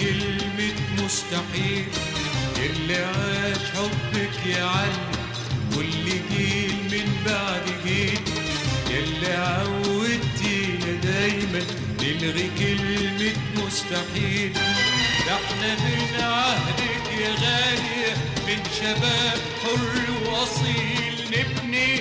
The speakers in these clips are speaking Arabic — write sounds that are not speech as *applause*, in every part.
كلمة مستحيل. اللي عاش حبك يعلم واللي جيل من بعد جيل. اللي عودتينا دايما نلغي كلمة مستحيل. ده إحنا من عهدك يا غالية من شباب حر وأصيل نبني.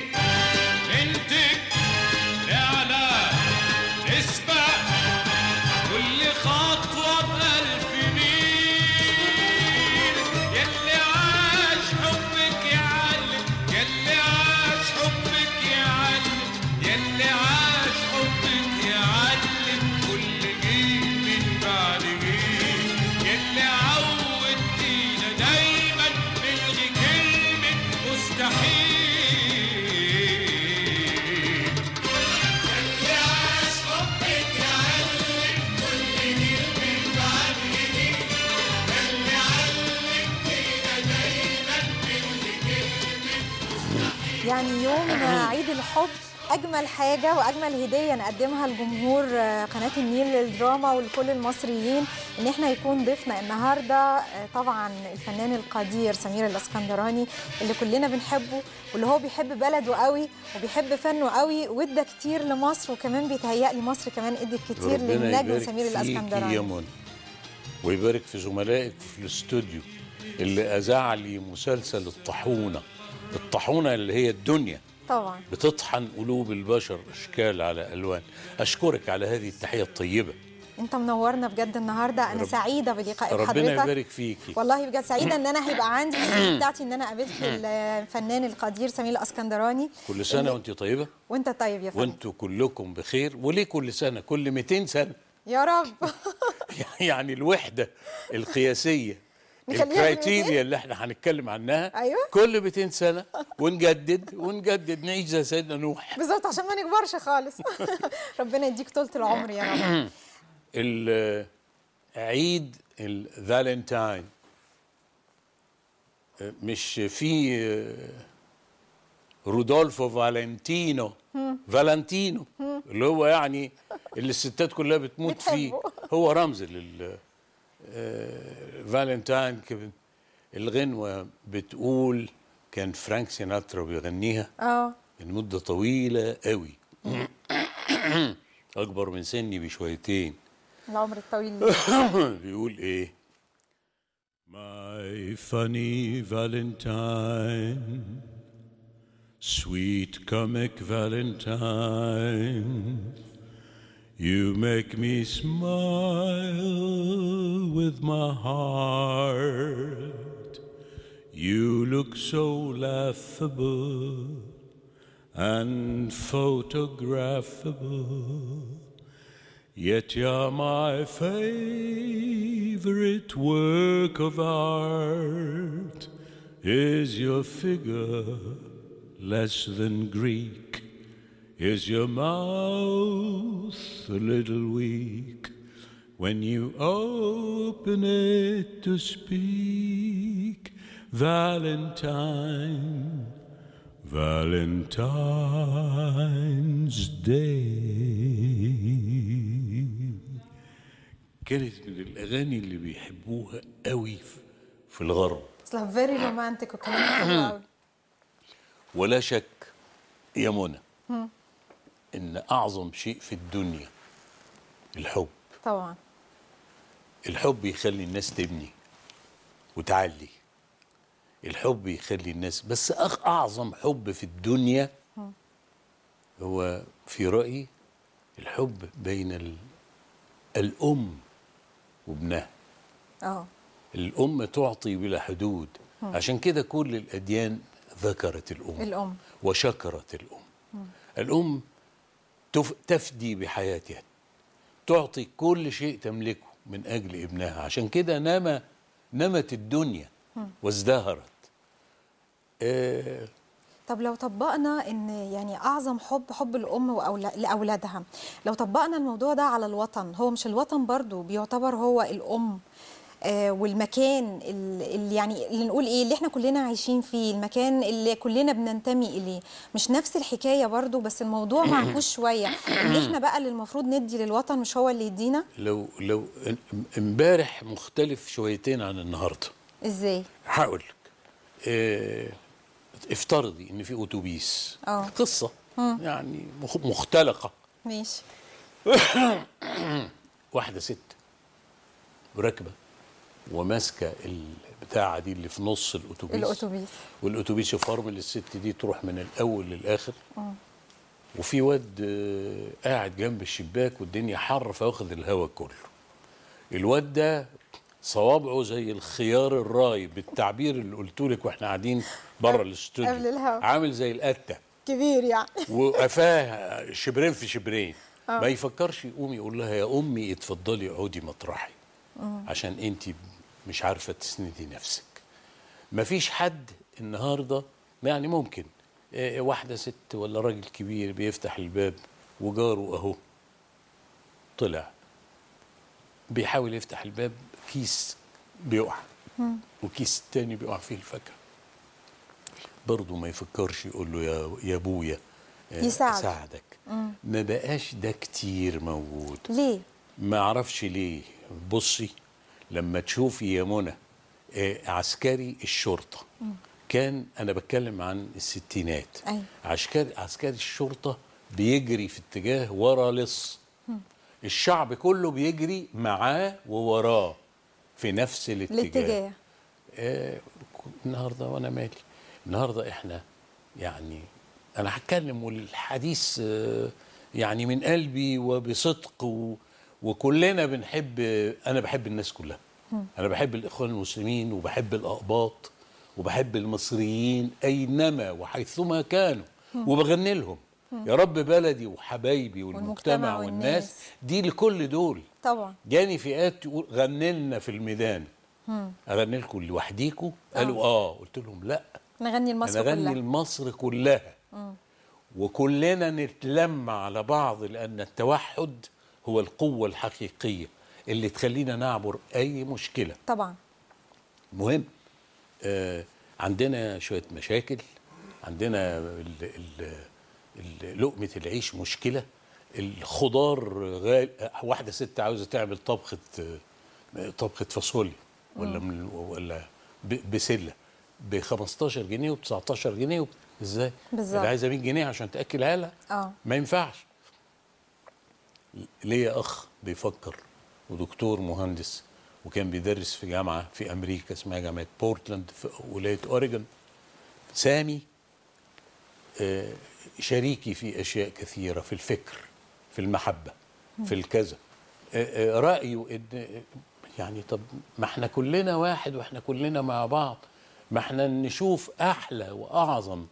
يعني يوم عيد الحب أجمل حاجة وأجمل هدية نقدمها لجمهور قناة النيل للدراما ولكل المصريين إن إحنا يكون ضيفنا النهارده طبعا الفنان القدير سمير الأسكندراني اللي كلنا بنحبه واللي هو بيحب بلده قوي وبيحب فنه قوي وإدى كتير لمصر وكمان بيتهيألي مصر كمان إدت كتير للنجم سمير فيكي يا الأسكندراني. منى ويبارك في زملائك في الاستوديو اللي أذاع لي مسلسل الطاحونه الطاحونة اللي هي الدنيا. طبعا. بتطحن قلوب البشر أشكال على ألوان. أشكرك على هذه التحية الطيبة. أنت منورنا بجد النهارده. أنا رب- سعيدة بلقاء ربنا حضرتك. يبارك فيكي. والله بجد سعيدة إن أنا هيبقى عندي *coughs* بتاعتي إن أنا قابلت الفنان القدير سمير الأسكندراني. كل سنة وأنت طيبة؟ وأنت طيب يا فندم. وأنتوا كلكم بخير. وليه كل سنة؟ كل 200 سنة. يا رب. *laughs* يعني الوحدة القياسية. ال criteria اللي إحنا هنتكلم عنها أيوة. كل 200 سنة ونجدد ونجدد نعيش زي سيدنا نوح. بالظبط عشان ما نكبرش خالص. *laughs* ربنا يديك طولة العمر يا رب. *clears throat* عيد الفالنتاين. مش في رودولفو فالنتينو فالنتينو اللي هو يعني اللي الستات كلها بتموت فيه. هو رمز لل فالنتاين كده. الغنوة بتقول كان فرانك سيناترا بيغنيها آه من مدة طويلة قوي *coughs* أكبر من سني بشويتين العمر الطويل. *coughs* بيقول إيه My funny Valentine Sweet comic Valentine You make me smile with my heart You look so laughable and photographable Yet you're my favorite work of art. Is your figure less than Greek? Is your mouth a little weak when you open it to speak? Valentine, Valentine's Day. كانت من الاغاني اللي بيحبوها قوي في الغرب اصلها فيري رومانتك وكلام حلو قوي *clears throat* ولا شك يا منى إن أعظم شيء في الدنيا الحب. طبعا. الحب يخلي الناس تبني وتعلي. الحب يخلي الناس بس أخ أعظم حب في الدنيا هو في رأيي الحب بين ال... الأم وابنها. آه. الأم تعطي بلا حدود. عشان كده كل الأديان ذكرت الأم الأم. وشكرت الأم. الأم تف... تفدي بحياتها. تعطي كل شيء تملكه من أجل ابنها. عشان كده نما نمت الدنيا وازدهرت. آه طب لو طبقنا إن يعني أعظم حب حب الأم لأولادها لو طبقنا الموضوع ده على الوطن هو مش الوطن برضو بيعتبر هو الأم والمكان ال- اللي يعني اللي نقول إيه اللي إحنا كلنا عايشين فيه المكان اللي كلنا بننتمي إليه. مش نفس الحكاية برضو بس الموضوع *clears throat* معكوس شوية. ان إحنا بقى اللي المفروض ندي للوطن مش هو اللي يدينا؟ لو لو ام- امبارح مختلف شويتين عن النهارده. إزاي؟ هقول لك. آه افترضي إن في أتوبيس. آه. قصة يعني مخ- مختلقة. ماشي. *coughs* واحدة ست. راكبه وماسكة البتاعه دي اللي في نص الأتوبيس. الأتوبيس. والأتوبيس يفرمل الست دي تروح من الأول للآخر. وفي واد آه، قاعد جنب الشباك والدنيا حر فواخد الهوا كله. الواد ده صوابعه زي الخيار الراي بالتعبير اللي قلته لك وإحنا قاعدين بره الاستوديو. قبل. عامل زي القتة. كبير يعني. وقفاه شبرين في شبرين. ما يفكرش يقوم يقول لها يا أمي اتفضلي اقعدي مطرحي. عشان انت مش عارفة تسندي نفسك. مفيش حد النهارده يعني ممكن آه، واحدة ست ولا راجل كبير بيفتح الباب وجاره أهو. طلع. بيحاول يفتح الباب كيس بيقع. وكيس تاني بيقع فيه الفاكهة. برضه ما يفكرش يقول له يا يا أبويا آه، يساعد. أساعدك. ما بقاش ده كتير موجود. ليه؟ ما أعرفش ليه. بصي لما تشوفي يا منى آه، عسكري الشرطة. كان أنا بتكلم عن الستينات. أيوة. عسكري عسكري الشرطة بيجري في اتجاه ورا لص. الشعب كله بيجري معاه ووراه في نفس الاتجاه. الاتجاه. آه، النهارده وأنا مالي. النهارده إحنا يعني أنا هتكلم والحديث آه، يعني من قلبي وبصدق و وكلنا بنحب أنا بحب الناس كلها. أنا بحب الإخوان المسلمين وبحب الأقباط وبحب المصريين أينما وحيثما كانوا. وبغني لهم. يا رب بلدي وحبايبي والمجتمع والناس. دي لكل دول. طبعا. جاني فئات تقول غني لنا في الميدان. أغني لكم لوحديكم؟ قالوا آه. قلت لهم لأ. نغني لمصر كلها. لمصر كلها. وكلنا نتلم على بعض لأن التوحد هو القوة الحقيقية اللي تخلينا نعبر أي مشكلة. طبعا. مهم. آه عندنا شوية مشاكل عندنا ال ال ال لقمة العيش مشكلة. الخضار غال واحدة ست عاوزة تعمل طبخة آه، طبخة فاصوليا ولا من ولا ب- بسلة ب 15 جنيه وب 19 جنيه. وب- إزاي؟ بالظبط. اللي عايزه 100 جنيه عشان تاكلها لها آه. ما ينفعش. ليا أخ بيفكر ودكتور مهندس وكان بيدرس في جامعة في أمريكا اسمها جامعة بورتلاند في ولاية اوريجون سامي آه، شريكي في أشياء كثيرة في الفكر في المحبة في الكذا. آه، آه، رأيه إن يعني طب ما إحنا كلنا واحد وإحنا كلنا مع بعض ما إحنا نشوف أحلى وأعظم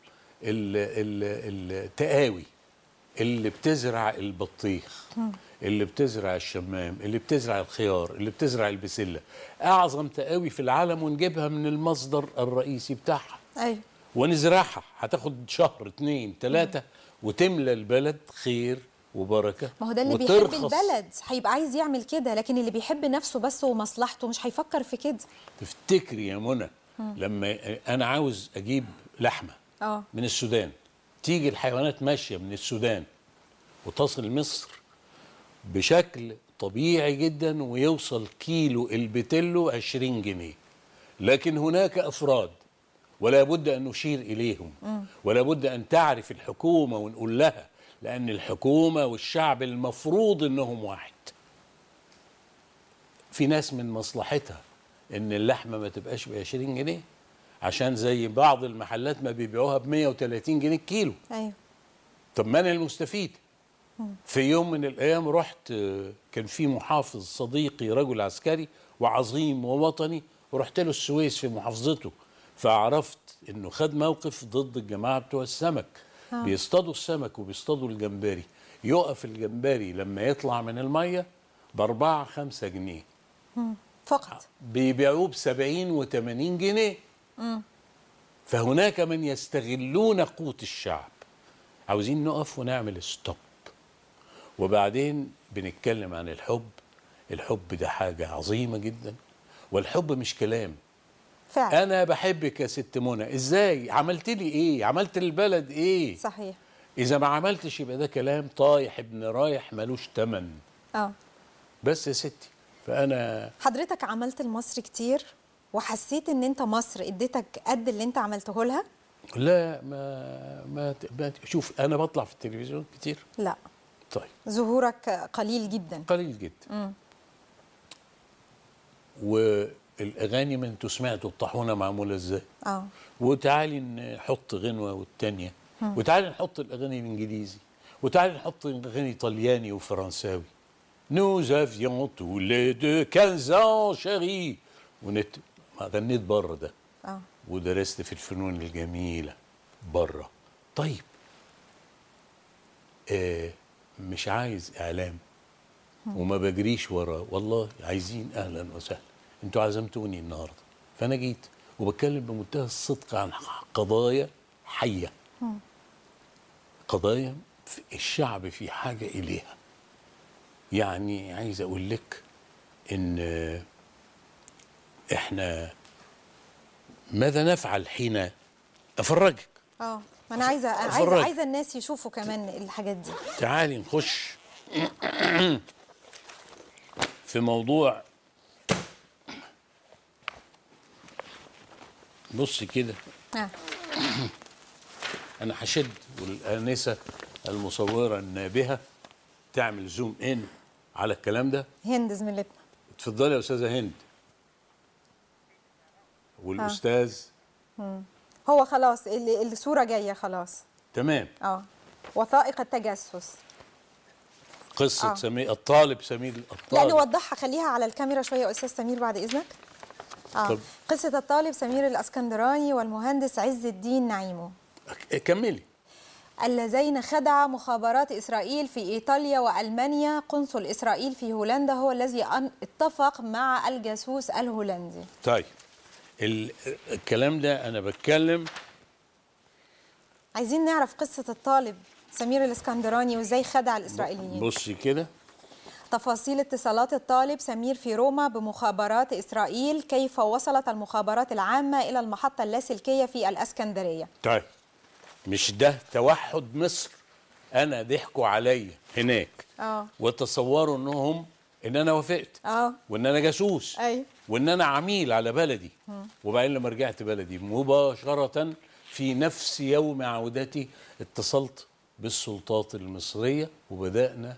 ال- ال- التقاوي اللي بتزرع البطيخ اللي بتزرع الشمام اللي بتزرع الخيار اللي بتزرع البسلة. أعظم تقاوي في العالم ونجيبها من المصدر الرئيسي بتاعها. أيوه. ونزرعها. هتاخد شهر اتنين تلاتة وتملى البلد خير وبركة ما هو ده اللي بيحب وترخص. البلد. هيبقى عايز يعمل كده لكن اللي بيحب نفسه بس ومصلحته مش هيفكر في كده. تفتكري يا منى لما أنا عاوز أجيب لحمة آه. من السودان تيجي الحيوانات ماشية من السودان وتصل مصر بشكل طبيعي جدا ويوصل كيلو البتلو 20 جنيه. لكن هناك أفراد ولا بد أن نشير إليهم ولا بد أن تعرف الحكومة ونقول لها لأن الحكومة والشعب المفروض أنهم واحد. في ناس من مصلحتها إن اللحمة ما تبقاش ب 20 جنيه عشان زي بعض المحلات ما بيبيعوها ب 130 جنيه الكيلو. أيوه. طب أنا المستفيد؟ في يوم من الأيام رحت كان في محافظ صديقي رجل عسكري وعظيم ووطني ورحت له السويس في محافظته فعرفت إنه خد موقف ضد الجماعة بتوع السمك. آه. بيصطادوا السمك وبيصطادوا الجمبري. يقف الجمبري لما يطلع من المية بأربعة خمسة جنيه. فقط. بيبيعوه ب 70 و 80 فهناك من يستغلون قوت الشعب. عاوزين نقف ونعمل ستوب وبعدين بنتكلم عن الحب. الحب ده حاجة عظيمة جدا. والحب مش كلام. فعلا. أنا بحبك يا ست منى. إزاي؟ عملت لي إيه؟ عملت للبلد إيه؟ صحيح. إذا ما عملتش يبقى ده كلام طايح ابن رايح ملوش تمن. آه. بس يا ستي فأنا حضرتك عملت لمصر كتير؟ وحسيت إن أنت مصر إديتك قد اللي أنت عملته لها؟ لا ما ما, شوف أنا بطلع في التلفزيون كتير. لا. طيب. ظهورك قليل جدا. قليل جدا. والأغاني ما أنتوا سمعتوا الطاحونة معمولة إزاي؟ آه. وتعالي نحط غنوة والتانية. وتعالي نحط الأغاني الإنجليزي. وتعالي نحط الأغاني ايطالياني وفرنساوي Nous avions tous les deux 15 ans chérie. ونت ما غنيت بره ده. آه. ودرست في الفنون الجميلة بره. طيب. آه مش عايز إعلام. وما بجريش ورا والله عايزين أهلا وسهلا. أنتوا عزمتوني النهاردة. فأنا جيت وبتكلم بمنتهى الصدق عن قضايا حية. قضايا في- الشعب في حاجة إليها. يعني عايز أقول لك إن آه، إحنا ماذا نفعل حين أفرجك؟ آه ما أنا عايزه عايزه. عايزة الناس يشوفوا كمان الحاجات دي. تعالي نخش *clears throat* في موضوع بص كده. آه *clears throat* أنا هشد والآنسة المصورة النابهة تعمل زوم إن على الكلام ده. هند زميلتنا. اتفضلي يا أستاذة هند. والأستاذ هو خلاص ال- الصورة جاية خلاص. تمام. آه. وثائق التجسس. قصة آه. سمير الطالب سمير لا الطالب. نوضحها خليها على الكاميرا شوية يا أستاذ سمير بعد إذنك. آه. طب. قصة الطالب سمير الأسكندراني والمهندس عز الدين نعيمو كملي. اللذين خدع مخابرات إسرائيل في إيطاليا وألمانيا قنصل إسرائيل في هولندا هو الذي اتفق مع الجاسوس الهولندي. طيب. الكلام ده أنا بتكلم. عايزين نعرف قصة الطالب سمير الإسكندراني وإزاي خدع الإسرائيليين. بصي كده. تفاصيل اتصالات الطالب سمير في روما بمخابرات إسرائيل كيف وصلت المخابرات العامة إلى المحطة اللاسلكية في الأسكندرية. طيب مش ده توحد مصر؟ أنا ضحكوا عليا هناك. آه. وتصوروا إنهم إن أنا وافقت. آه. وإن أنا جاسوس. أيوة. وإن أنا عميل على بلدي. وبعدين لما رجعت بلدي مباشرة في نفس يوم عودتي اتصلت بالسلطات المصرية وبدأنا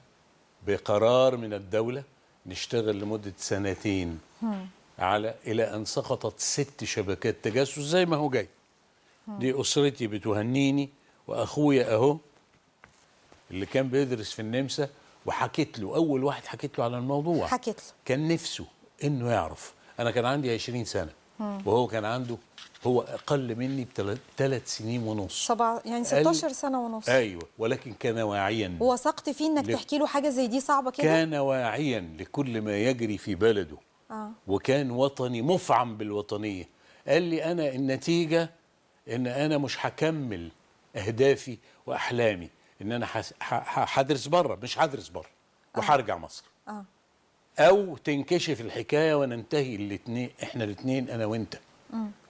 بقرار من الدولة نشتغل لمدة سنتين على إلى أن سقطت ست شبكات تجسس زي ما هو جاي. دي أسرتي بتهنيني وأخويا أهو اللي كان بيدرس في النمسا وحكيت له أول واحد حكيت له على الموضوع. حكيت له. كان نفسه إنه يعرف. أنا كان عندي 20 سنة وهو كان عنده هو أقل مني بثلاث سنين ونص. سبع يعني قال- 16 سنة ونص. أيوه ولكن كان واعيا وثقت فيه إنك ليه؟ تحكي له حاجة زي دي صعبة كده؟ كان واعيا لكل ما يجري في بلده. آه. وكان وطني مفعم بالوطنية. قال لي أنا النتيجة إن أنا مش هكمل أهدافي وأحلامي إن أنا حس- ح- ح- هدرس بره مش هدرس بره وهرجع مصر. آه. أو تنكشف الحكاية وننتهي الاثنين إحنا الاثنين أنا وأنت.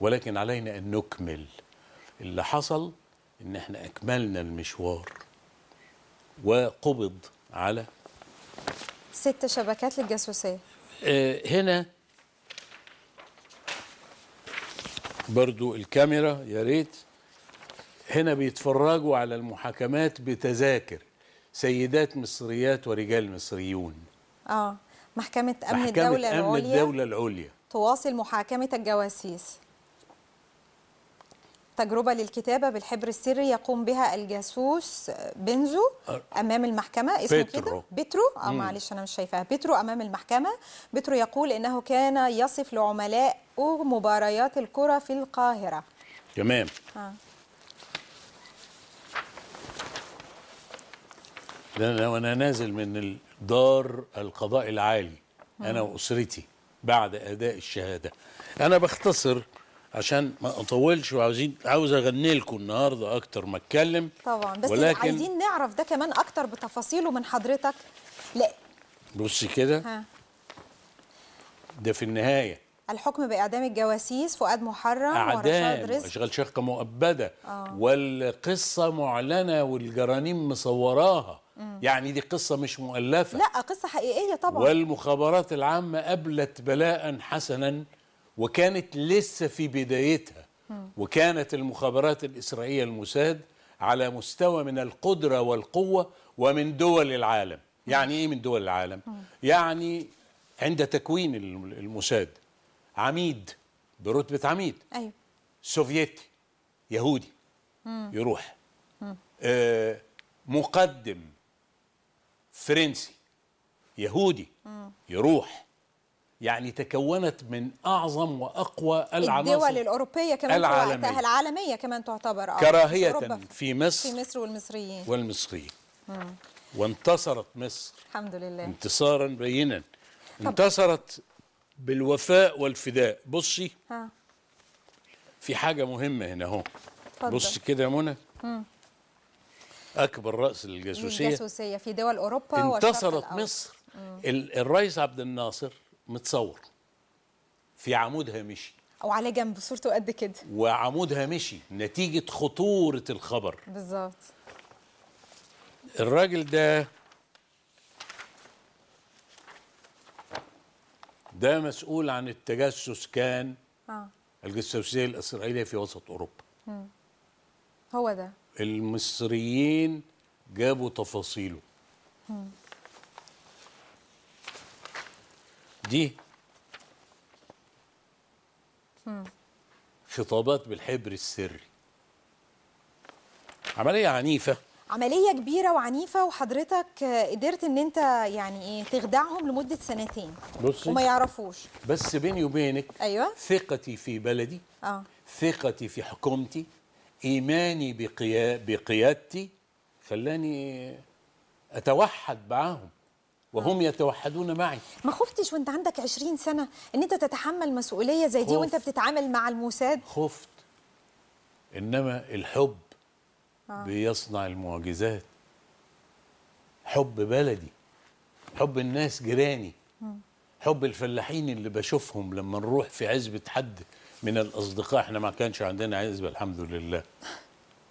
ولكن علينا أن نكمل. اللي حصل إن إحنا أكملنا المشوار. وقبض على ست شبكات للجاسوسية. آه، هنا برضو الكاميرا يا ريت. هنا بيتفرجوا على المحاكمات بتذاكر. سيدات مصريات ورجال مصريون. آه. محكمة أمن محكمة الدولة أمن العليا الدولة العليا. تواصل محاكمة الجواسيس. تجربة للكتابة بالحبر السري يقوم بها الجاسوس بنزو أمام المحكمة. اسمه بيترو. كده؟ بيترو. آه معلش أنا مش شايفاها. بيترو أمام المحكمة. بيترو يقول إنه كان يصف لعملائه مباريات الكرة في القاهرة. تمام. آه. ده أنا وأنا نازل من دار القضاء العالي أنا وأسرتي بعد أداء الشهادة. أنا بختصر عشان ما أطولش وعاوزين عاوز أغني لكم النهارده أكتر ما أتكلم. طبعا بس ولكن عايزين نعرف ده كمان أكتر بتفاصيله من حضرتك. لا. بصي كده. ده في النهاية. الحكم بإعدام الجواسيس فؤاد محرم ورشاد أعدام. رزق. أشغال شقه مؤبده آه. والقصة معلنة والجرانيم مصوراها. يعني دي قصة مش مؤلفة. لا قصة حقيقية طبعا. والمخابرات العامة أبلت بلاء حسنا وكانت لسه في بدايتها. وكانت المخابرات الإسرائيلية الموساد على مستوى من القدرة والقوة ومن دول العالم. يعني إيه من دول العالم؟ يعني عند تكوين الم- الموساد عميد برتبة عميد. أيوه. سوفيتي يهودي. يروح. آه مقدم. فرنسي يهودي يروح. يعني تكونت من أعظم وأقوى العناصر الدول الأوروبية كمان في العالمية. وقتها العالمية. كمان تعتبر آه، كراهية في في مصر في مصر والمصريين. والمصريين. وانتصرت مصر الحمد لله. انتصارا بينا. انتصرت بالوفاء والفداء. بصي ها. في حاجة مهمة هنا اهو. اتفضل. بص كده يا منى. أكبر رأس للجاسوسية. الجاسوسيه في دول أوروبا انتصرت. مصر. ال- الرئيس عبد الناصر متصور في عمود هامشي. أو على جنب صورته قد كده. وعمود هامشي نتيجة خطورة الخبر. بالظبط. الراجل ده ده مسؤول عن التجسس كان آه. الجاسوسية الإسرائيلية في وسط أوروبا. هو ده. المصريين جابوا تفاصيله. دي خطابات بالحبر السري. عملية عنيفة. عملية كبيرة وعنيفة وحضرتك قدرت إن أنت يعني إيه تخدعهم لمدة سنتين. بصي. وما يعرفوش. بس بيني وبينك أيوه. ثقتي في بلدي آه. ثقتي في حكومتي إيماني بقيا بقيادتي خلاني أتوحد معهم وهم يتوحدون معي. ما خفتش وانت عندك 20 سنة إن أنت تتحمل مسؤولية زي دي. وأنت بتتعامل مع الموساد؟ خفت. إنما الحب بيصنع المعجزات. حب بلدي حب الناس جيراني حب الفلاحين اللي بشوفهم لما نروح في عزبة حد من الأصدقاء إحنا ما كانش عندنا عزبة الحمد لله.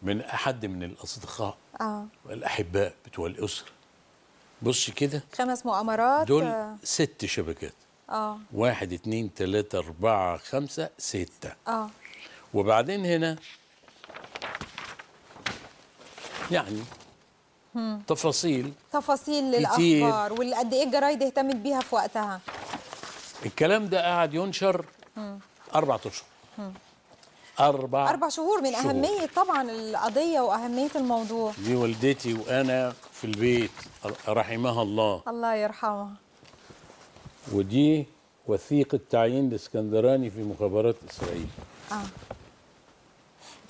من أحد من الأصدقاء آه. والأحباء بتوع الأسرة. بص كده خمس مؤامرات. دول آه ست شبكات. آه, واحد اتنين تلاتة أربعة خمسة ستة. آه. وبعدين هنا يعني تفاصيل تفاصيل كتير. للأخبار واللي قد إيه الجرايد اهتمت بيها في وقتها. الكلام ده قعد ينشر أربعة أشهر. أربع أربع شهور من شهور. أهمية طبعا القضية وأهمية الموضوع. دي والدتي وأنا في البيت رحمها الله. الله يرحمها. ودي وثيقة تعيين الإسكندراني في مخابرات إسرائيل.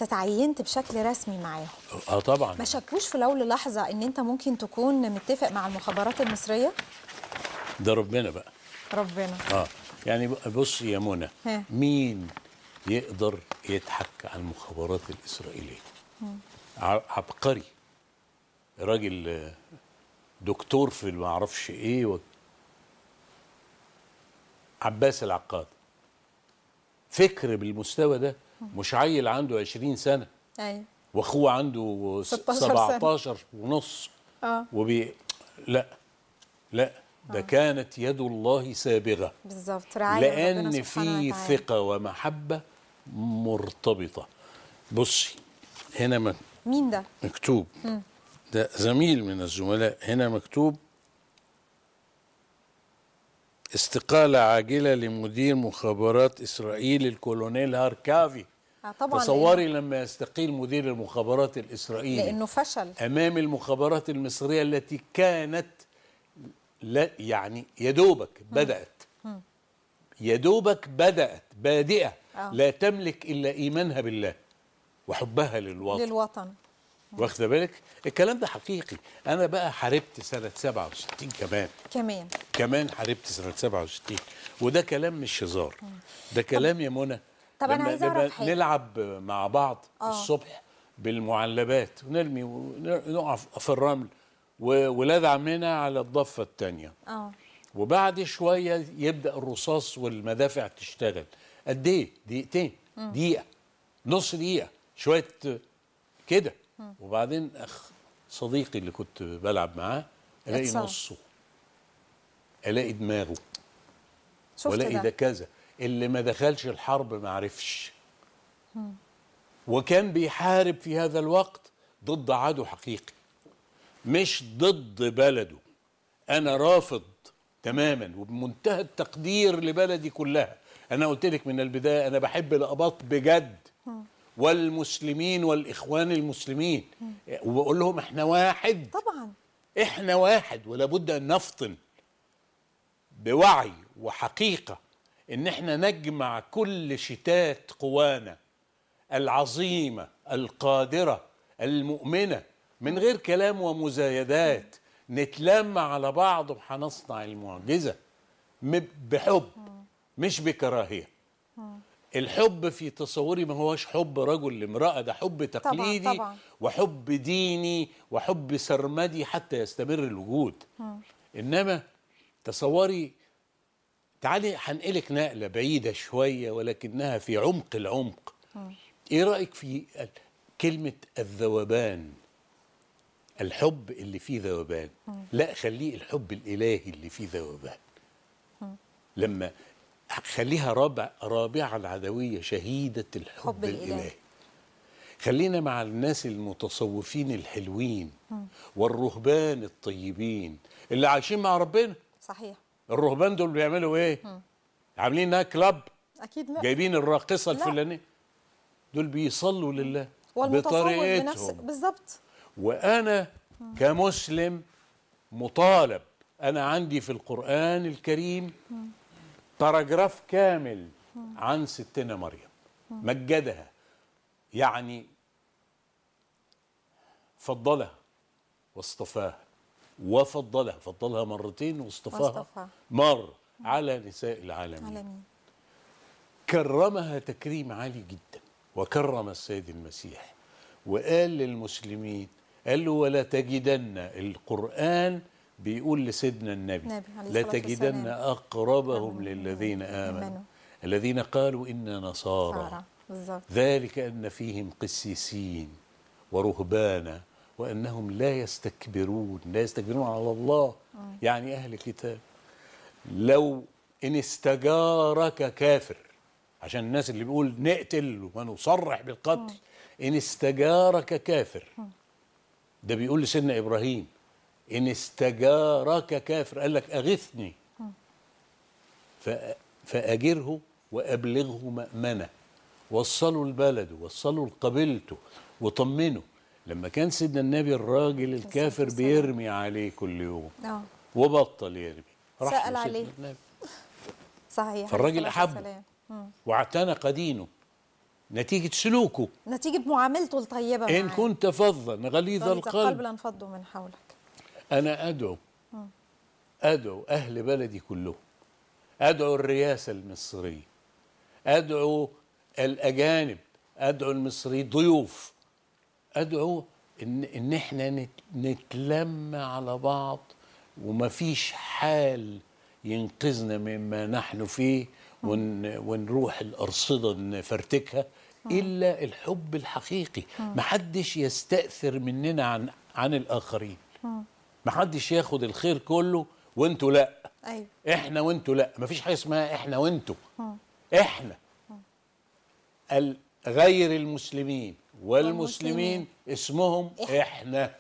أنت تعينت بشكل رسمي معاهم. آه طبعا. ما شكوش في لو لحظه إن أنت ممكن تكون متفق مع المخابرات المصرية؟ ده ربنا بقى. ربنا. آه. يعني بص يا منى. مين يقدر يضحك على المخابرات الإسرائيلية؟ عبقري. راجل دكتور في ما أعرفش إيه و... عباس العقاد. فكر بالمستوى ده مش عيل عنده 20 سنة. أيوه. وأخوه عنده س- 16 سنة. 17 ونص. آه. وبي لا لا. ده كانت يد الله سابغة. بالظبط سبحانه في وتعالى. ثقة ومحبة مرتبطة. بصي هنا م- مين ده؟ مكتوب. ده زميل من الزملاء. هنا مكتوب استقالة عاجلة لمدير مخابرات إسرائيل الكولونيل هاركافي. آه طبعا تصوري لما يستقيل مدير المخابرات الإسرائيلي. لأنه فشل. أمام المخابرات المصرية التي كانت لا يعني يدوبك بدأت. يدوبك بدأت بادئة. آه. لا تملك إلا إيمانها بالله وحبها للوطن. للوطن. واخده بالك؟ الكلام ده حقيقي. أنا بقى حاربت سنة 67 كمان. كمان. كمان حاربت سنة 67 وده كلام مش هزار. ده كلام يا منى. طب عايزة أعرف نبقى حاجة. نلعب مع بعض آه. الصبح بالمعلبات ونرمي ونقع في الرمل. وولاد عمنا على الضفة الثانية آه. وبعد شوية يبدأ الرصاص والمدافع تشتغل. قد إيه؟ دقيقتين. دقيقة. نص دقيقة. شوية كده. وبعدين أخ صديقي اللي كنت بلعب معاه ألاقي. نصه. ألاقي دماغه. شفت وألاقي ده. ده كذا. اللي ما دخلش الحرب ما عرفش. وكان بيحارب في هذا الوقت ضد عدو حقيقي. مش ضد بلده. أنا رافض تماما وبمنتهى التقدير لبلدي كلها. أنا قلت لك من البداية أنا بحب الأباط بجد. والمسلمين والإخوان المسلمين. وبقول لهم إحنا واحد. طبعا. إحنا واحد. ولا بد أن نفطن بوعي وحقيقة إن إحنا نجمع كل شتات قوانا العظيمة القادرة المؤمنة من غير كلام ومزايدات نتلم على بعض وهنصنع المعجزة م- بحب مش بكراهية. الحب في تصوري ما هوش حب رجل لامرأة ده حب تقليدي طبعاً. وحب ديني وحب سرمدي حتى يستمر الوجود. إنما تصوري تعالي هنقلك نقلة بعيدة شوية ولكنها في عمق العمق. إيه رأيك في كلمة الذوبان؟ الحب اللي فيه ذوبان. لا خليه الحب الإلهي اللي فيه ذوبان. لما خليها رابع رابعة العدوية شهيدة الحب حب الإله. الإلهي. خلينا مع الناس المتصوفين الحلوين والرهبان الطيبين اللي عايشين مع ربنا. صحيح. الرهبان دول بيعملوا إيه؟ عاملين كلاب. أكيد لا. جايبين الراقصة لا. الفلانية. دول بيصلوا لله والمتصوف بنفس بطريقتهم. بالظبط. وأنا كمسلم مطالب. أنا عندي في القرآن الكريم باراجراف كامل عن ستنا مريم مجدها. يعني فضلها واصطفاها. وفضلها. فضلها مرتين واصطفاها. مر على نساء العالمين. عالمين كرمها تكريم عالي جدا وكرم السيد المسيح وقال للمسلمين قال له ولا تجدن القرآن بيقول لسيدنا النبي لا تجدن. أقربهم للذين آمنوا. الذين قالوا إنا نصارى. ذلك أن فيهم قسيسين ورهبانا وأنهم لا يستكبرون لا يستكبرون على الله يعني أهل الكتاب. لو إن استجارك كافر عشان الناس اللي بيقول نقتل ونصرح بالقتل إن استجارك كافر ده بيقول لسيدنا إبراهيم إن استجارك كافر. قال لك أغثني. ف- فأجره وأبلغه مأمنة. وصلوا البلد وصلوا لقبيلته وطمنوا. لما كان سيدنا النبي الراجل الكافر. بيرمي عليه كل يوم. آه. وبطل يرمي. راح سأل عليه. النبي. *laughs* صحيح فالراجل أحبه. واعتنق دينه. نتيجة سلوكه. نتيجة معاملته الطيبة إن معاه. كنت فظا غليظ القلب. القلب لانفضوا من حولك. أنا أدعو أدعو أهل بلدي كلهم أدعو الرئاسة المصرية أدعو الأجانب. أدعو المصريين ضيوف. أدعو إن, إن إحنا نت- نتلم على بعض ومفيش حال ينقذنا مما نحن فيه ون ونروح الأرصدة نفرتكها. إلا الحب الحقيقي. محدش يستأثر مننا عن عن الآخرين. محدش ياخد الخير كله وانتوا لأ. أيوه. إحنا وانتوا لأ. مفيش حاجة اسمها إحنا وانتوا. إحنا. غير المسلمين والمسلمين اسمهم إحنا.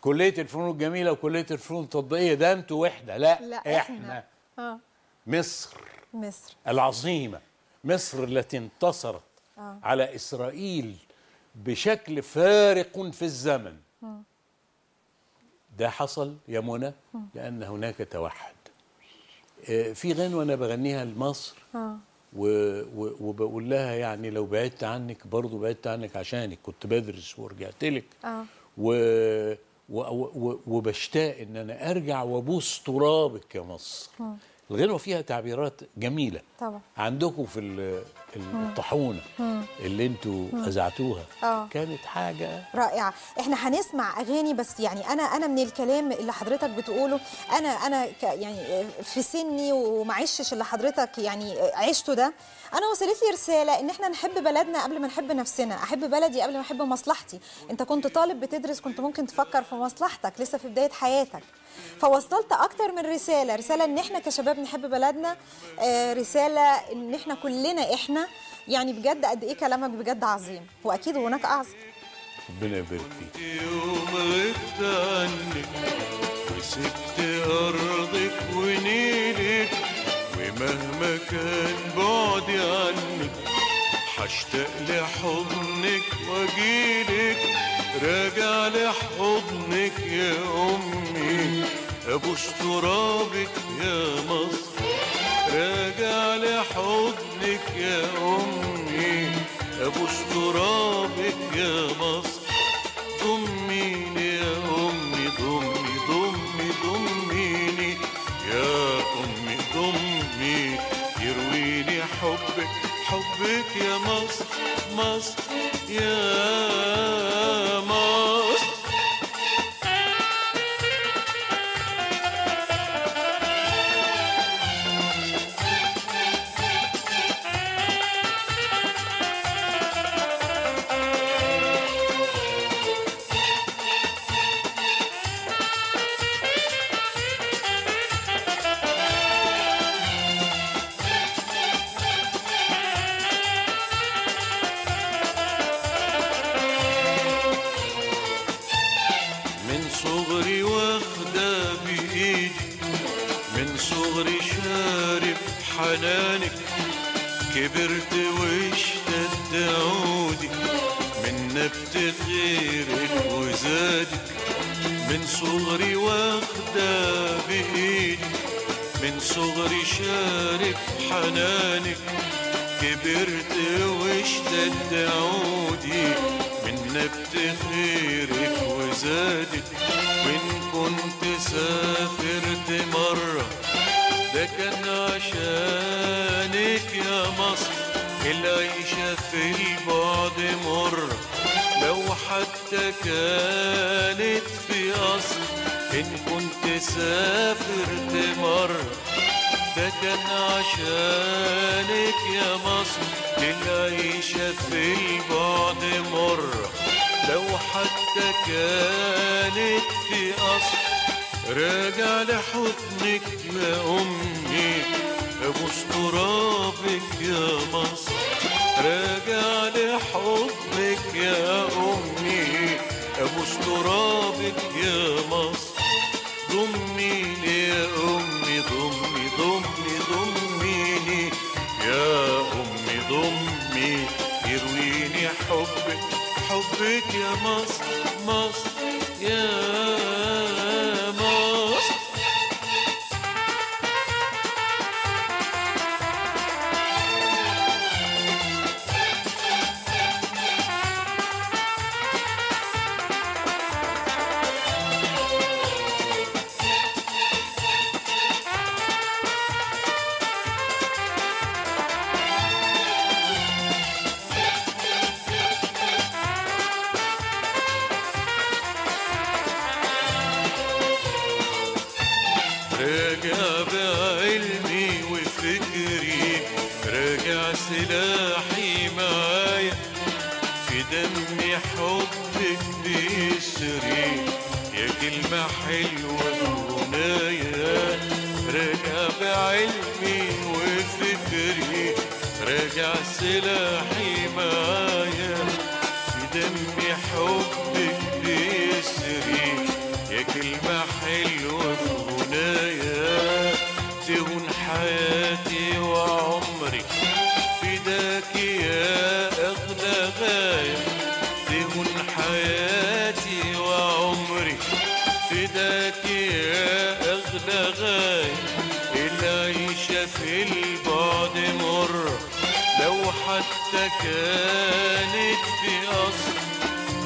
كلية الفنون الجميلة وكلية الفنون التطبيقية ده أنتوا وحده لأ, لأ إحنا, إحنا. آه. مصر. مصر. العظيمة. مصر التي انتصرت آه. على إسرائيل بشكل فارق في الزمن. ده حصل يا منى؟ لأن هناك توحد. آه، في غنوة أنا بغنيها لمصر. و... وبقول لها يعني لو بعدت عنك برضو بعدت عنك عشانك كنت بدرس ورجعت لك. آه. و... و... و... وبشتاق إن أنا أرجع وأبوس ترابك يا مصر. الغنوه فيها تعبيرات جميلة. طبعا. عندكم في ال- الطاحونة اللي أنتوا أذعتوها آه. كانت حاجة رائعة. إحنا هنسمع أغاني بس يعني أنا أنا من الكلام اللي حضرتك بتقوله أنا أنا يعني في سني وما عشتش اللي حضرتك يعني عشته ده أنا وصلت لي رسالة إن إحنا نحب بلدنا قبل ما نحب نفسنا أحب بلدي قبل ما أحب مصلحتي. أنت كنت طالب بتدرس كنت ممكن تفكر في مصلحتك لسه في بداية حياتك. فوصلت أكتر من رسالة رسالة إن إحنا كشباب نحب بلدنا آه، رسالة إن إحنا كلنا إحنا يعني بجد قد إيه كلامك بجد عظيم وأكيد هناك أعظم. ربنا يبارك فيك. يوم غبت عنك وسبت أرضك ونيلك ومهما كان هشتاق لحضنك واجيلك راجع لحضنك يا أمي. أبوس ترابك يا مصر راجع لحضنك يا أمي. أبوس ترابك يا مصر ضميني حبك يا مصر مصر يا من نبت خيرك وزادك من صغري واخدة بإيدي من صغري شارب حنانك كبرت واشتد عودي من نبت خيرك وزادك وإن كنت سافرت مرة ده كان عشانك يا مصر. العيشة في البعد مرة لو حتى كانت في أصل إن كنت سافرت مرة ده كان عشانك يا مصر للعيشة في البعد مرة لو حتى كانت في أصل راجع لحضنك يا أمي. أبوس ترابك يا مصر. راجع لحضنك يا أمي أبوس ترابك يا مصر. ضميني يا أمي ضمي ضمي ضميني يا أمي ضمي يرويني حبك حبك يا مصر مصر. يا حتى كانت في أصل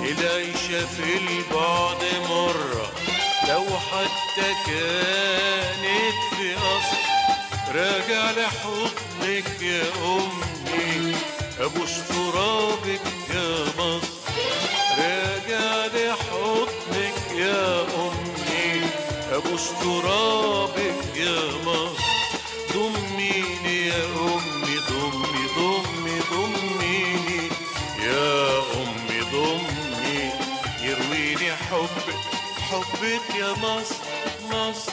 العيشة في البعد مرة. لو حتى كانت في أصل راجع لحضنك يا أمي. أبوس ترابك يا مصر. راجع لحضنك يا أمي. أبوس ترابك يا مصر. ضميني يا أمي ضمي ضمي. حبك حبك يا مصر مصر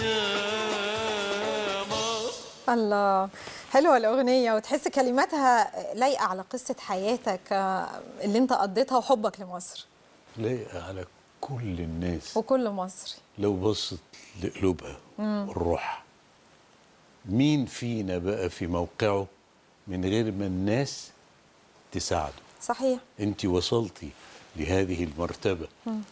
يا مصر الله. حلوة الأغنية وتحس كلماتها لايقة على قصة حياتك آه، اللي أنت قضيتها وحبك لمصر. لايقة على كل الناس. وكل مصري. لو بصت لقلوبها الروح. مين فينا بقى في موقعه من غير ما الناس تساعده؟ صحيح. انت وصلتي لهذه المرتبة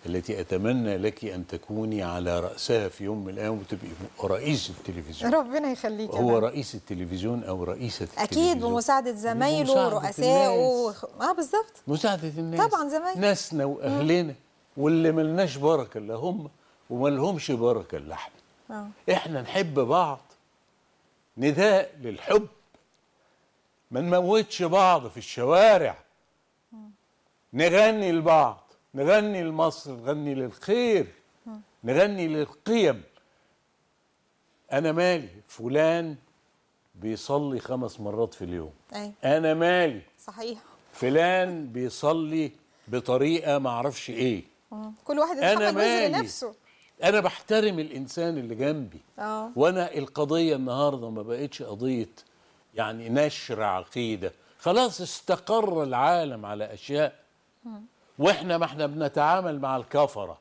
التي أتمنى لك أن تكوني على رأسها في يوم من الأيام وتبقي رئيس التلفزيون. ربنا يخليك هو. رئيس التلفزيون أو رئيسة أكيد التلفزيون؟ بمساعدة زمايله ورؤسائه. وخ... آه بالظبط. مساعدة الناس. طبعاً زمان. ناسنا وأهلنا واللي ملناش بركة إلا هم وما لهمش بركة إلا إحنا. آه. إحنا نحب بعض. نداء للحب. ما نموتش بعض في الشوارع. نغني لبعض نغني لمصر نغني للخير نغني للقيم. أنا مالي فلان بيصلي خمس مرات في اليوم. أي. أنا مالي. صحيح. فلان بيصلي بطريقة ما أعرفش إيه. مم. كل واحد وزر مالي. نفسه أنا بحترم الإنسان اللي جنبي. آه. وأنا القضية النهارده ما بقتش قضية يعني نشر عقيدة. خلاص استقر العالم على أشياء وإحنا ما إحنا بنتعامل مع الكفرة.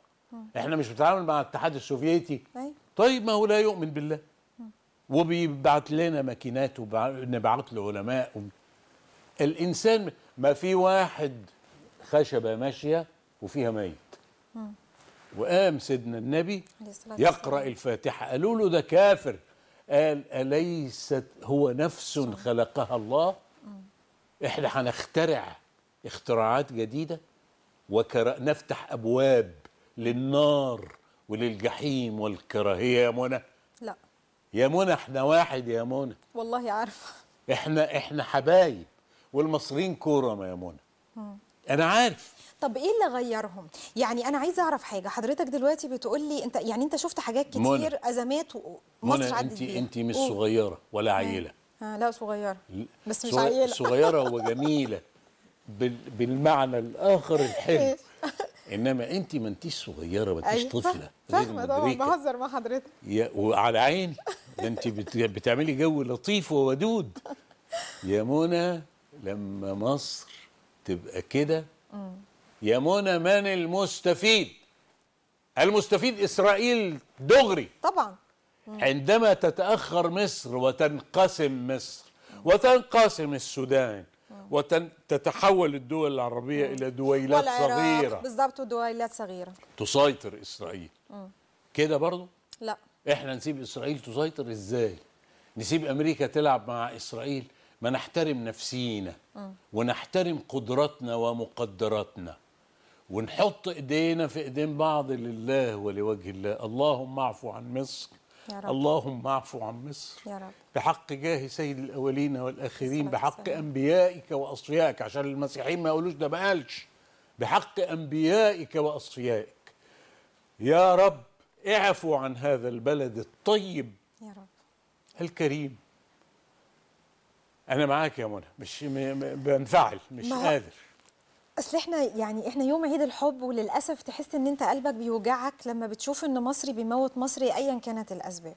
إحنا مش بنتعامل مع الاتحاد السوفيتي. طيب ما هو لا يؤمن بالله. وبيبعت لنا ماكينات ونبعت له علماء. الإنسان ما في واحد خشبة ماشية وفيها ميت. وقام سيدنا النبي يقرأ. الفاتحة. قالوا له ده كافر. قال أليست هو نفس خلقها الله؟ إحنا هنخترع اختراعات جديدة ونفتح أبواب للنار وللجحيم والكراهية. يا منى. لا. يا منى إحنا واحد يا منى. والله عارفة. إحنا إحنا حبايب والمصريين كرم يا منى. أنا عارف. طب إيه اللي غيرهم؟ يعني أنا عايزة أعرف حاجة. حضرتك دلوقتي بتقول لي أنت يعني أنت شفت حاجات منى. كتير أزمات و- منى ومصر عدت انت انت مش. صغيرة ولا عيلة. آه لا صغيرة. بس مش عيلة. صغيرة *laughs* وجميلة. بالمعنى الآخر الحلو. إنما أنت ما أنتيش صغيرة ما أنتيش أيوة، طفلة. فاهمه طبعا. بهزر مع حضرتك. وعلى عين. ده أنت بت- بتعملي جو لطيف وودود. يا منى لما مصر تبقى كده يا منى من المستفيد؟ المستفيد إسرائيل دغري. طبعا. عندما تتأخر مصر وتنقسم مصر وتنقسم السودان وتتحول الدول العربية إلى دويلات صغيرة. بالظبط ودويلات صغيرة. تسيطر إسرائيل. كده برضو؟ لا. إحنا نسيب إسرائيل تسيطر إزاي؟ نسيب أمريكا تلعب مع إسرائيل؟ ما نحترم نفسينا. ونحترم قدراتنا ومقدراتنا. ونحط إيدينا في إيدين بعض لله ولوجه الله. اللهم اعفو عن مصر. يا رب. اللهم اعفو عن مصر. يا رب. بحق جاه سيد الأولين والآخرين الصلاة بحق والسلام. أنبيائك وأصفيائك عشان المسيحيين ما يقولوش ده ما قالش. بحق أنبيائك وأصفيائك. يا رب اعفو عن هذا البلد الطيب يا رب. الكريم. أنا معاك يا منى مش بنفعل مش قادر. أصل إحنا يعني إحنا يوم عيد الحب وللأسف تحس إن أنت قلبك بيوجعك لما بتشوف إن مصري بيموت مصري ايا كانت الأسباب.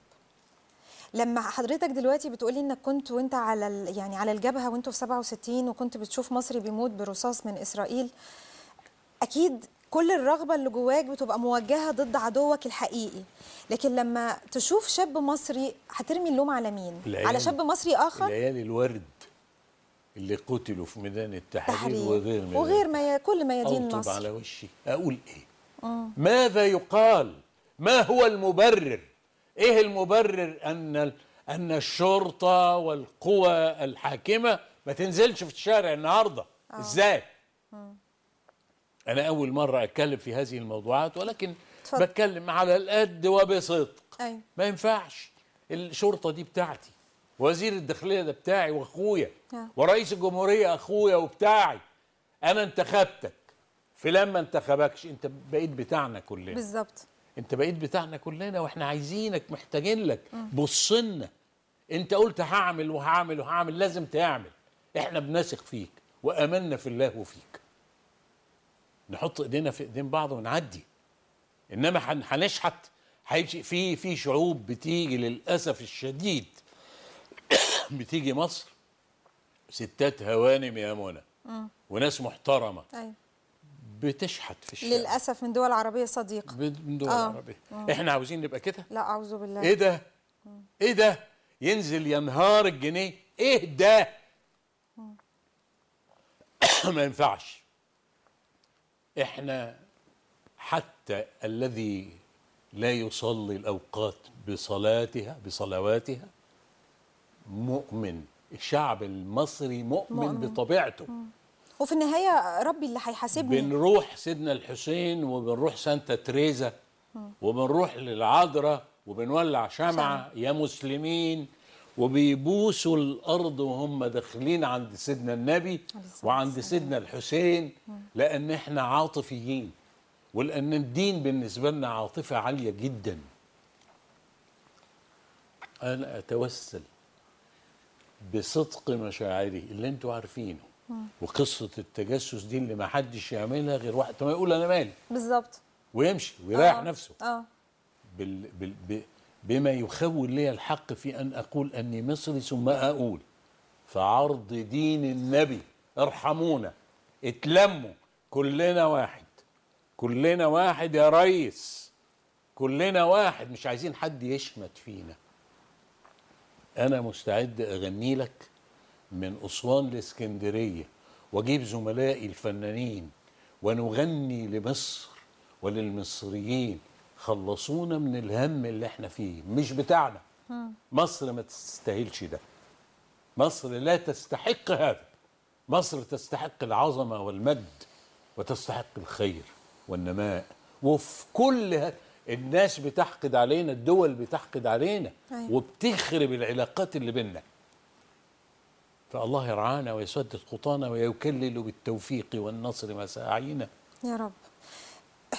لما حضرتك دلوقتي بتقولي إنك كنت وأنت على يعني على الجبهة وأنتوا في 67 وكنت بتشوف مصري بيموت برصاص من إسرائيل أكيد كل الرغبة اللي جواك بتبقى موجهة ضد عدوك الحقيقي. لكن لما تشوف شاب مصري هترمي اللوم على مين؟ على شاب مصري آخر؟ العيال الورد. اللي قتلوا في ميدان التحرير تحرير. وغير ميدان وغير ما كل ميادين مصر على وشي. أقول إيه؟ ماذا يقال؟ ما هو المبرر؟ إيه المبرر؟ أن ال- أن الشرطة والقوى الحاكمة ما تنزلش في الشارع النهاردة. إزاي؟ أنا أول مرة أتكلم في هذه الموضوعات ولكن اتفضل. بتكلم على القد وبصدق. أيوة. ما ينفعش. الشرطة دي بتاعتي. وزير الداخلية ده بتاعي وأخويا آه. ورئيس الجمهورية أخويا وبتاعي. أنا انتخبتك. فلان ما انتخبكش أنت بقيت بتاعنا كلنا. بالظبط. أنت بقيت بتاعنا كلنا وإحنا عايزينك محتاجين لك. بص لنا. أنت قلت هعمل وهعمل وهعمل لازم تعمل. إحنا بنثق فيك وآمنا في الله وفيك. نحط إيدينا في إيدين بعض ونعدي. إنما هن- هنشحت. هيمشي في في شعوب بتيجي للأسف الشديد *laughs* بتيجي مصر ستات هوانم يا منى. وناس محترمة. أيوه. بتشحت في الشارع. للأسف من دول عربية صديقة. من دول آه. العربية إحنا عاوزين نبقى كده؟ لا أعوذ بالله. إيه ده؟ إيه ده؟ ينزل ينهار الجنيه. إيه ده؟ *coughs* ما ينفعش. إحنا حتى الذي لا يصلي الأوقات بصلاتها بصلواتها مؤمن. الشعب المصري مؤمن, مؤمن. بطبيعته. وفي النهاية ربي اللي هيحاسبني. بنروح سيدنا الحسين وبنروح سانتا تريزا وبنروح للعذراء وبنولع شمعة يا مسلمين. وبيبوسوا الأرض وهم داخلين عند سيدنا النبي وعند سيدنا الحسين لأن إحنا عاطفيين. ولأن الدين بالنسبة لنا عاطفة عالية جدا. أنا أتوسل. بصدق مشاعري اللي أنتوا عارفينه. وقصة التجسس دي اللي ما حدش يعملها غير واحد. ما يقول أنا مالي. بالظبط. ويمشي ويريح آه. نفسه. آه. بال بال ب بما يخول لي الحق في أن أقول أني مصري ثم أقول فعرض دين النبي ارحمونا اتلموا. كلنا واحد. كلنا واحد يا ريس. كلنا واحد. مش عايزين حد يشمت فينا. أنا مستعد أغني لك من أسوان لإسكندرية وأجيب زملائي الفنانين ونغني لمصر وللمصريين. خلصونا من الهم اللي إحنا فيه مش بتاعنا. مصر ما تستاهلش ده. مصر لا تستحق هذا. مصر تستحق العظمة والمجد وتستحق الخير والنماء. وفي كل ه- الناس بتحقد علينا الدول بتحقد علينا أيوة. وبتخرب العلاقات اللي بيننا. فالله يرعانا ويسدد خطانا ويكلل بالتوفيق والنصر مساعينا يا رب.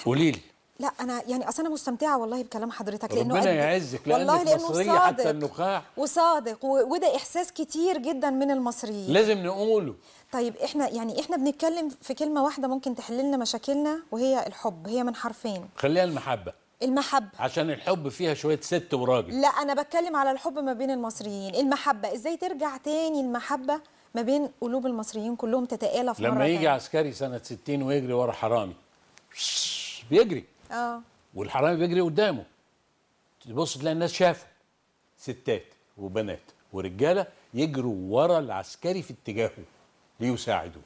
قولي لي. لا أنا يعني أصل أنا مستمتعة والله بكلام حضرتك لأنه ربنا يعزك والله لأنه مصرية حتى صادق النخاع وصادق وده إحساس كتير جدا من المصريين. لازم نقوله. طيب إحنا يعني إحنا بنتكلم في كلمة واحدة ممكن تحل لنا مشاكلنا وهي الحب هي من حرفين. خليها المحبة. المحبة. عشان الحب فيها شوية ست وراجل. لا أنا بتكلم على الحب ما بين المصريين. المحبة إزاي ترجع تاني المحبة ما بين قلوب المصريين كلهم تتآلف لما مرة يجي تانية. عسكري سنة 60 ويجري ورا حرامي. بيجري. آه. والحرامي بيجري قدامه. تبص تلاقي الناس شافوا ستات وبنات ورجالة يجروا ورا العسكري في اتجاهه ليساعدوه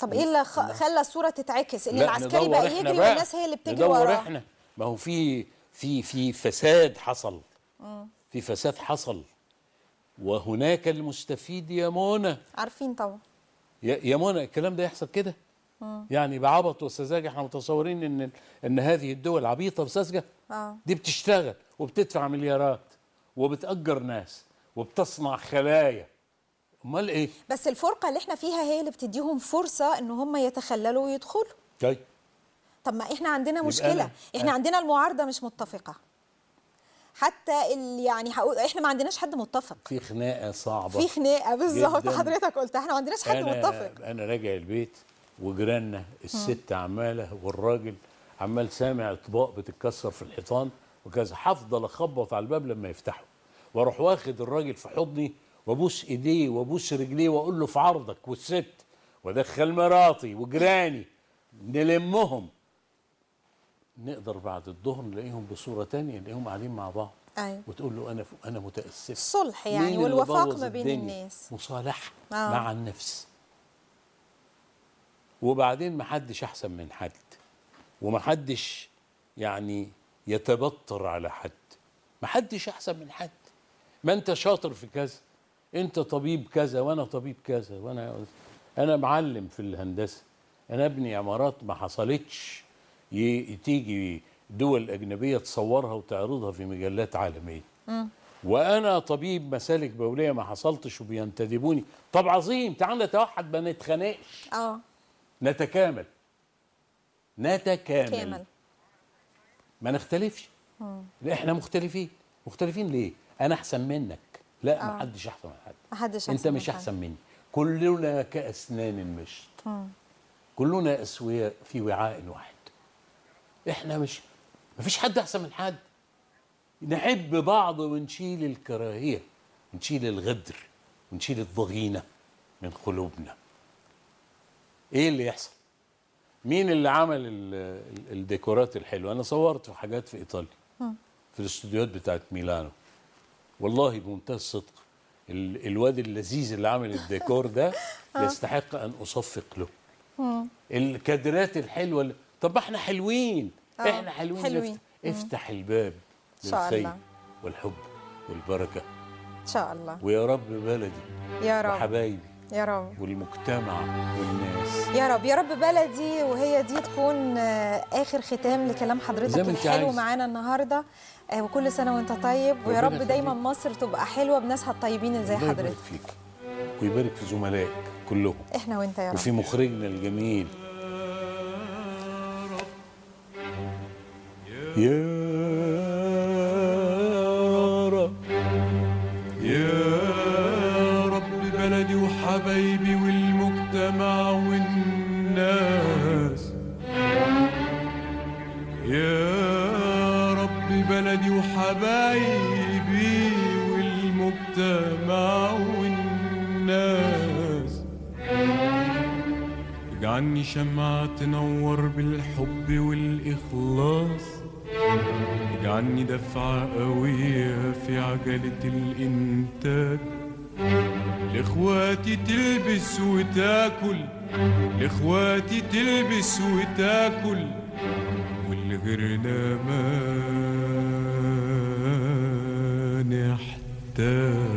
طب إيه اللي خلى الصورة تتعكس؟ إن العسكري بقى يجري. والناس هي اللي بتجري وراه. إحنا. ما هو في في في فساد حصل. في فساد حصل. وهناك المستفيد يا منى عارفين طبعا. يا يا منى الكلام ده يحصل كده؟ يعني بعبط وسذاجة إحنا متصورين إن إن هذه الدول عبيطة وساذجه آه. دي بتشتغل وبتدفع مليارات وبتأجر ناس وبتصنع خلايا. أمال إيه؟ بس الفرقة اللي إحنا فيها هي اللي بتديهم فرصة إن هم يتخللوا ويدخلوا. طيب. طب ما إحنا عندنا مشكلة. أنا- إحنا عندنا المعارضة مش متفقة. حتى ال يعني هقول إحنا ما عندناش حد متفق. في خناقة صعبة في خناقة بالظبط. حضرتك قلت إحنا ما عندناش حد أنا متفق. أنا راجع البيت وجيراننا الست عمالة والراجل عمال سامع أطباق بتتكسر في الحيطان وكذا. هفضل أخبط على الباب لما يفتحوا. وأروح واخد الراجل في حضني وأبوس إيديه وأبوس رجليه وأقول له في عرضك والست وادخل مراتي وجيراني نلمهم. نقدر بعد الظهر نلاقيهم بصورة تانية نلاقيهم قاعدين مع بعض. أيوه. وتقول له أنا أنا متأسف. مين يعني والوفاق ما بين الدنيا؟ الناس. مصالحة آه. مع النفس. وبعدين محدش أحسن من حد. ومحدش يعني يتبطر على حد. محدش أحسن من حد. ما أنت شاطر في كذا أنت طبيب كذا وأنا طبيب كذا وأنا أنا معلم في الهندسة. أنا ابني عمارات ما حصلتش. تيجي دول أجنبية تصورها وتعرضها في مجلات عالمية. وأنا طبيب مسالك بولية ما حصلتش وبينتدبوني. طب عظيم تعال نتوحد ما نتخانقش. آه. نتكامل. نتكامل. كامل. ما نختلفش. لا إحنا مختلفين. مختلفين ليه؟ أنا أحسن منك. لا ما آه. حدش أحسن من حد. محدش أنت مش. أحسن مني. كلنا كأسنان المشط كلنا أسوياء في وعاء واحد. إحنا مش مفيش حد أحسن من حد. نحب بعض ونشيل الكراهية ونشيل الغدر ونشيل الضغينة من قلوبنا. إيه اللي يحصل؟ مين اللي عمل ال- ال- الديكورات الحلوة؟ أنا صورت حاجات في إيطاليا في الاستوديوهات بتاعت ميلانو. والله بمنتهى الصدق ال- الواد اللذيذ اللي عمل الديكور ده *laughs* يستحق أن أصفق له. الكادرات الحلوة اللي... طب ما إحنا حلوين. آه، إحنا حلوين, حلوين. افتح, افتح الباب للخير. والحب والبركة. إن شاء الله. ويا رب بلدي يا رب. وحبايبي يا رب. والمجتمع والناس. يا رب. يا رب بلدي وهي دي تكون آه، آخر ختام لكلام حضرتك الحلو. معانا النهارده. آه، وكل سنة وانت طيب. ويا رب دايما. مصر تبقى حلوة بناسها الطيبين زي الله يبارك حضرتك. فيك ويبارك في زملائك كلهم. إحنا وانت يا رب. وفي مخرجنا الجميل يا رب. يا رب بلدي وحبايبي والمجتمع والناس. يا رب بلدي وحبايبي والمجتمع والناس. اجعلني شمعة تنور بالحب والإخلاص. اجعلني دفعة قوية في عجلة الإنتاج. لإخواتي تلبس وتاكل لإخواتي تلبس وتاكل واللي غيرنا ما نحتاج.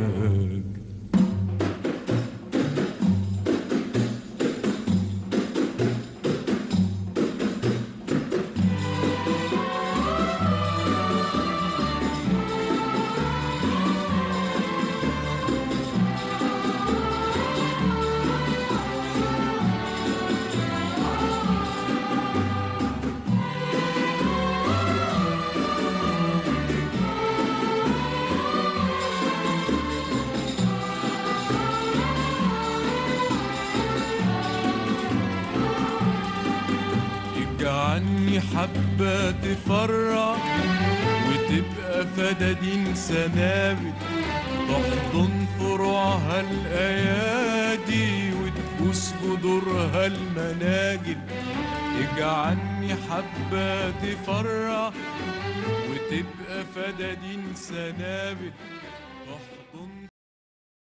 فدادين سنابل تحضن فروعها الأيادي وتبوس جذورها المناجل اجعلني حبة تفرح وتبقى سنابل